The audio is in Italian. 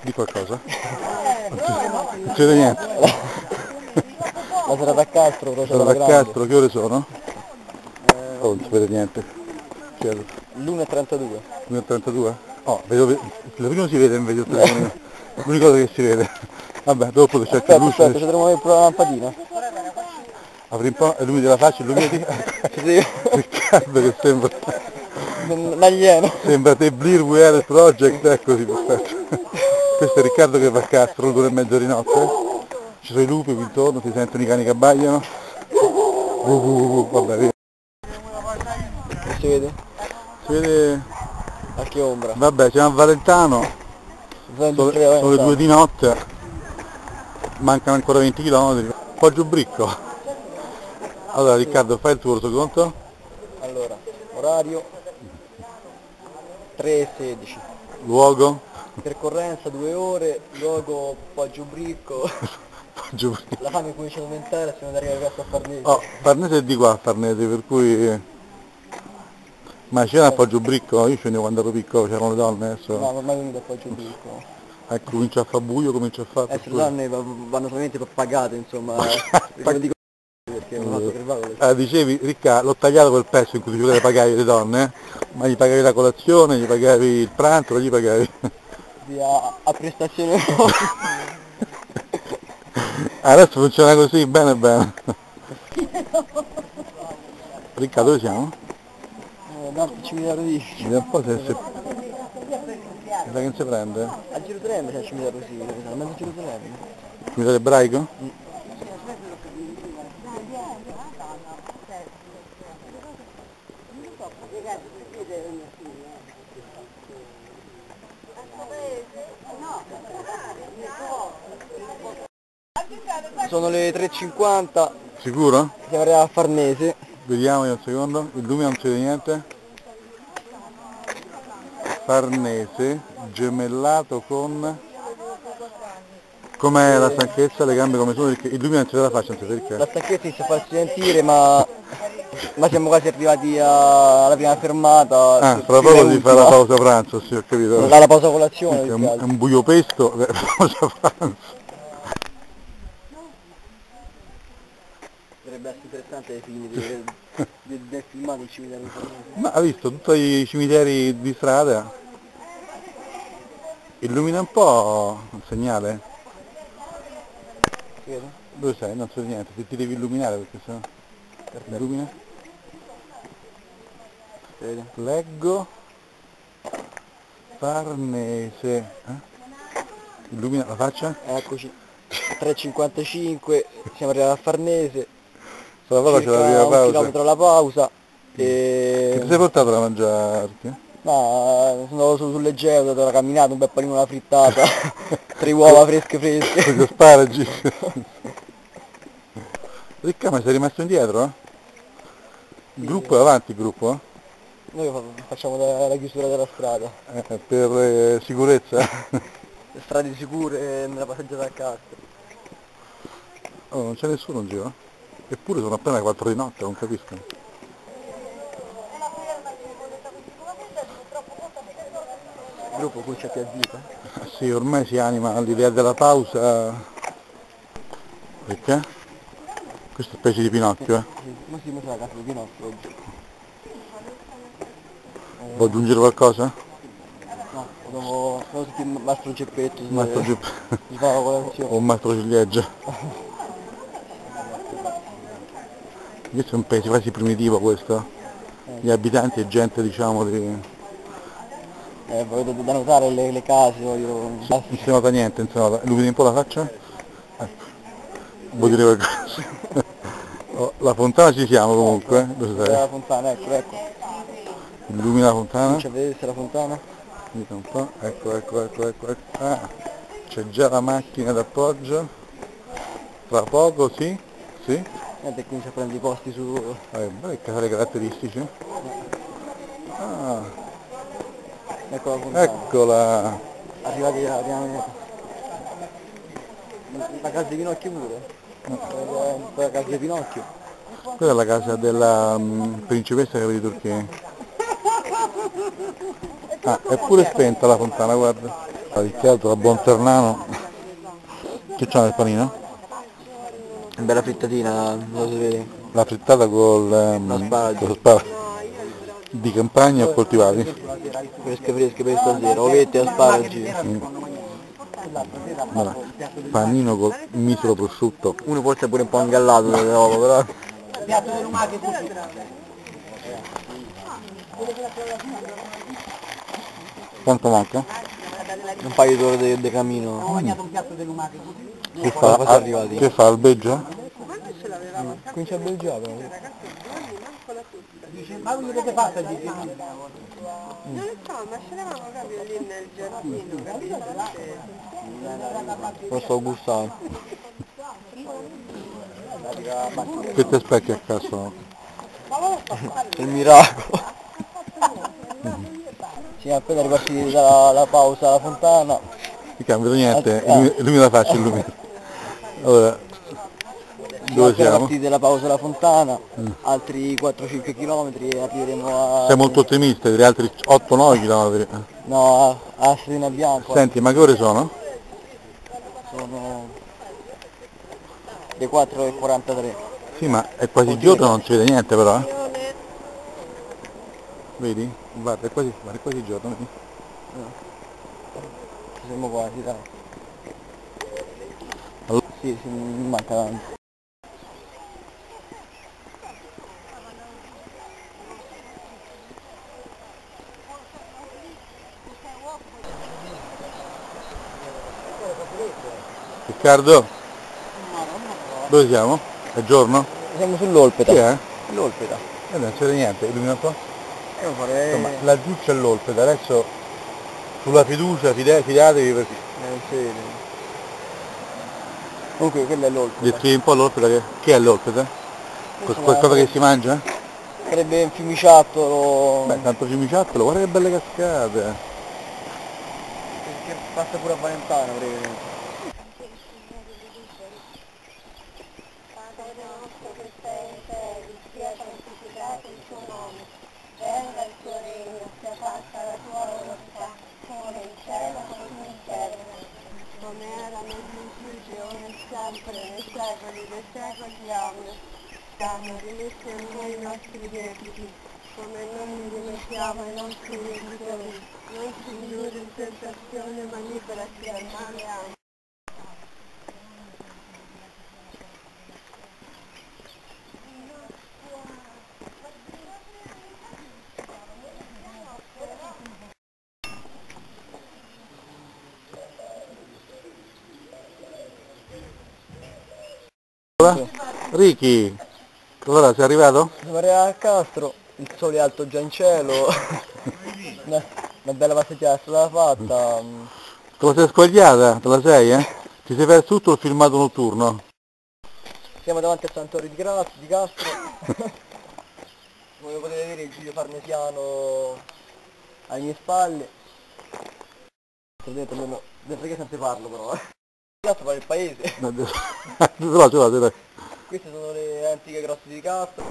Di qualcosa? Non vede niente. La serata a Castro, però c'è la da. Castro, che ore sono? Oh, non si vede niente. Chiedo. L'1.32. 1.32? Oh, vedo, il primo si vede invece il telefonino. L'unica cosa che si vede. Vabbè, dopo c'è Aspetta, il luce. aspetta, ci dovremmo avere pure la lampadina. Apri un po', illumini la faccia, illuminati. Sì. Riccardo che sembra, L'alieno. sembra te Blear Ware Project, eccoci, perfetto. Questo è Riccardo che va a Castro, l'una e mezzo di notte. Ci sono i lupi qui intorno, si sentono i cani che abbaiano. Uh, uh, uh, vabbè, via. Si vede? si vede, A che ombra? vabbè, siamo a Valentano, sono, le due di notte, mancano ancora 20 km. Poggio Bricco. Allora Riccardo, fai il tuo conto? Allora, orario 3.16. Luogo? Percorrenza 2 ore, luogo Poggio Bricco. Poggio Bricco. La fame comincia ad aumentare, siamo ad arrivare verso a Farnese. Oh, Farnese è di qua Farnese, per cui... Ma c'era a Poggio Bricco, io scendevo quando ero piccolo, c'erano le donne adesso. No, ormai venuto a Poggio Bricco. Ecco, comincia a far buio, comincia a fare... Eh, se le donne va- vanno solamente pagate, insomma. non non fatto crepare. Ah, dicevi, Ricca, l'ho tagliato quel pezzo in cui tu le pagavi le donne, eh? ma gli pagavi la colazione, gli pagavi il pranzo, non gli pagavi a, a prestazione Adesso funziona così, bene bene. ricca dove siamo? Eh, no, ci miliardo di. Vediamo un po' se... se... Che non si prende? A giro tremendo c'è cioè, il cimitero così, a. Cimitero ebraico? Mm. 50. Sicuro? arrivati a Farnese. Vediamo un secondo, il lume non si vede niente. Farnese, gemellato con... Com'è la stanchezza, le gambe come sono? Perché il lume non si vede la faccia, perché. La stanchezza si fa sentire, ma... ma siamo quasi arrivati alla prima fermata. Ah, fra poco si fa la pausa pranzo, sì, ho capito. La, la pausa colazione. È un, un buio pesto, pausa pranzo. Interessante ai fini del, del, del filmato il cimitero di. Ma ha visto tutti i cimiteri di strada? Illumina un po' il segnale? Dove sei? Non so niente, ti, ti devi illuminare perché sennò... Illumina? Si vede? Leggo Farnese. Eh? Illumina la faccia? Eccoci. 3.55, siamo arrivati a Farnese. Tra poco c'è la prima un pausa. chilometro alla pausa. Che ti sei E... portato da mangiare? Ricchi? Ma sono andato su, sul leggero, ho dato la camminata, un bel panino alla frittata, tre uova fresche Con fresche. gli asparagi. Ricca, ma sei rimasto indietro? Eh? Il gruppo è avanti, il gruppo? Eh? Noi fa- facciamo la, la chiusura della strada. Eh, per eh, sicurezza. Strade sicure nella passeggiata a Castro. Oh, non c'è nessuno in giro? Eppure sono appena le 4 di notte, non capisco. Il gruppo comincia più a vita. Ah, Sì, ormai si anima all'idea della pausa. Perché? Questo è specie di Pinocchio, eh? Sì, Ma sì, ma c'è la casa di Pinocchio oggi. Vuoi aggiungere qualcosa? No, dopo, dopo sentire il mastro Geppetto Mastro colazione. o un mastro ciliegia. Questo è un paese quasi primitivo questo. Gli abitanti e gente diciamo di... Eh, vedo da notare le, le case, voglio... Non si nota niente, insomma, illumini un po' la faccia? Ecco. Vuoi dire qualcosa? Oh, la fontana ci siamo comunque, eh? dove sei? La fontana, ecco, ecco. Illumina la fontana? A vedersi la fontana. Un po', ecco, ecco, ecco, ecco, ecco. Ah, c'è già la macchina d'appoggio. Tra poco, sì, sì. Niente, comincia a prendere i posti su... Eh, beh, casale caratteristici. Ah, Ecco la fontana. eccola. Arrivati alla prima meta. La casa di Pinocchio pure. Eh, La casa di Pinocchio. Quella è la casa della mm, principessa che vedi Turchia. Ah, è pure spenta la fontana, guarda. Riccardo da Buonternano. Che c'ha nel panino? Bella frittatina, non si vede. La frittata L'asparagi. lo sparago di campagna o coltivati. Fresche fresche per stasera, ovette e asparagi. Allora, panino col misero prosciutto. Uno forse è pure un po' ingallato delle uova, però. Quanto manca? Un paio d'ore di de camino. Che Quando fa, siamo arrivati? che fa albeggio? Comincia a belgiare. Ma voi che fate di Non lo so, ma c'eravamo proprio lì nel giardino? Lo sto gustando. Che ti specchi a caso? Il miracolo. Siamo appena ripartiti dalla pausa alla fontana. Non cambia niente, Ah. illumi- illumina la faccia, illumina. Allora, dove siamo? partiti dalla pausa alla fontana, altri 4-5 km e arriveremo a... Sei molto ottimista, direi altri 8-9 km. No, a, a Serena Bianco. Senti, ma che ore sono? Sono le 4.43. Sì, ma è quasi giorno, non si vede niente però, eh? Vedi? Guarda, è quasi, guarda, è quasi giorno, vedi? Ci siamo quasi, dai. Allora- Sì, sì, mi manca tanto. Riccardo? Dove siamo? È giorno? Siamo sull'Olpeta. Sì, eh? L'Olpeta. E non vede niente, illumina un po'. Devo fare... Insomma, laggiù c'è l'Olpeda, adesso sulla fiducia fide- fidatevi perché Eh. Comunque quello è l'Olpeta. descrivi un po' l'Olpeda che, che è l'Olpeda? Qual- Qualcosa che si mangia? Sarebbe un fiumiciattolo Beh, tanto fiumiciattolo, guarda che belle cascate. che passa pure a Valentano praticamente. Venga il tuo regno, sia fatta la tua volontà, come in cielo così in terra. Come era nel principio, ora e sempre, nei secoli dei secoli. Amen. Danno rimesso a noi i nostri debiti, come noi rimettiamo ai nostri debitori. Non ci indurre in tentazione, ma liberaci dal male. Amen. Allora? Ricky, allora sei arrivato? Siamo arrivati a Castro, il sole è alto già in cielo, una, una bella passeggiata è stata fatta, Te la sei squagliata? Te la sei, eh? Ti sei perso tutto il filmato notturno? siamo davanti al santuario di, Gra- di Castro, come potete vedere il Giulio Farnesiano alle mie spalle, Vedete, del perché sempre parlo però, eh. Castro pare il paese, queste sono le antiche grotte di Castro,